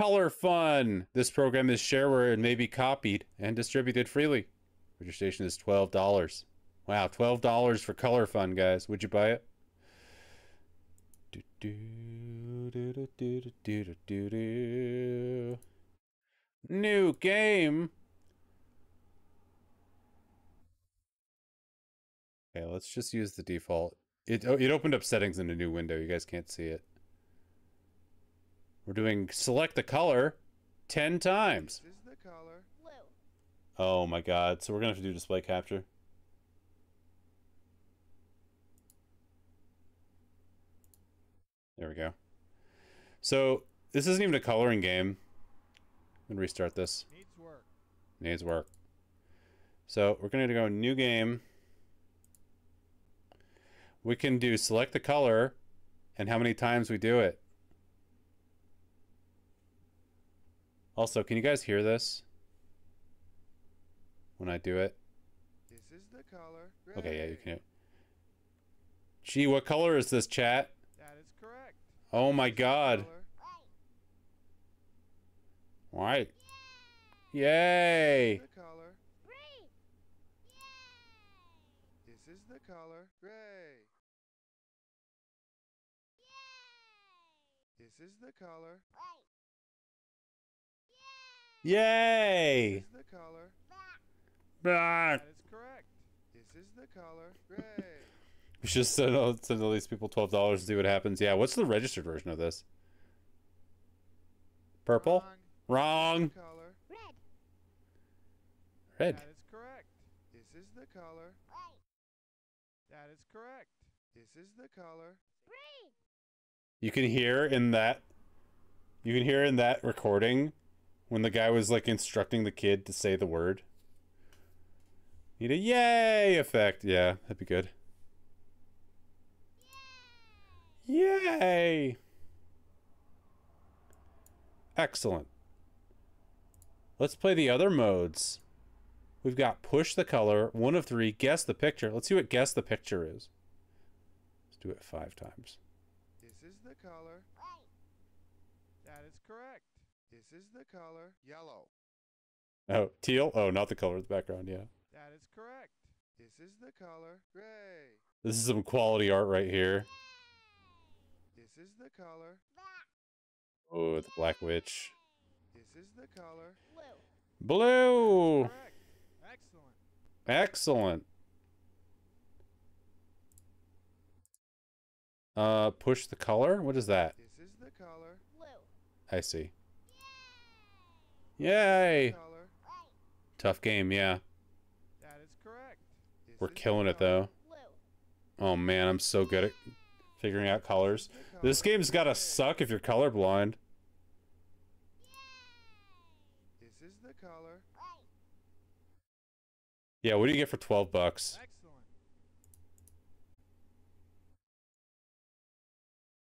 Color Fun! This program is shareware and may be copied and distributed freely. Registration is $12. Wow, $12 for Color Fun, guys. Would you buy it? New game! Okay, let's just use the default. It, oh, it opened up settings in a new window. You guys can't see it. We're doing select the color 10 times. This is the color. Blue. Oh my god. So we're going to have to do display capture. There we go. So this isn't even a coloring game. I'm going to restart this. Needs work. Needs work. So we're going to go new game. We can do select the color and how many times we do it. Also, can you guys hear this? When I do it? This is the color. Okay, yeah, you Gray. can. Gee, what color is this, chat? That is correct. Oh my god. White. Yay! The color. Green. This is the color. Gray. This is the color. White. Yay! This is the color. That is correct. This is the color. Gray. we should send, all- send all these people $12 and see what happens. Yeah, what's the registered version of this? Purple? Wrong. Wrong. Color. Red. Red. That is correct. This is the color. White. That is correct. This is the color. Green. You can hear in that you can hear in that recording when the guy was like instructing the kid to say the word. Need a yay effect. Yeah, that'd be good. Yay! Excellent. Let's play the other modes. We've got push the color, one of three, guess the picture. Let's see what guess the picture is. Let's do it five times. This is the color. White. That is correct. This is the color. Yellow. Oh, teal? Oh, not the color of the background, yeah. That is correct. This is the color. Gray. This is some quality art right here. This is the color. Black. Oh, the Black Witch. This is the color. Blue. Blue! Excellent. Excellent. Uh, push the color? What is that? This is the color. Blue. I see. Yay! Tough game, yeah. That is correct. We're killing it though. Oh man, I'm so good at figuring out colors. This game's gotta suck if you're colorblind. This is the color. Yeah, what do you get for 12 bucks?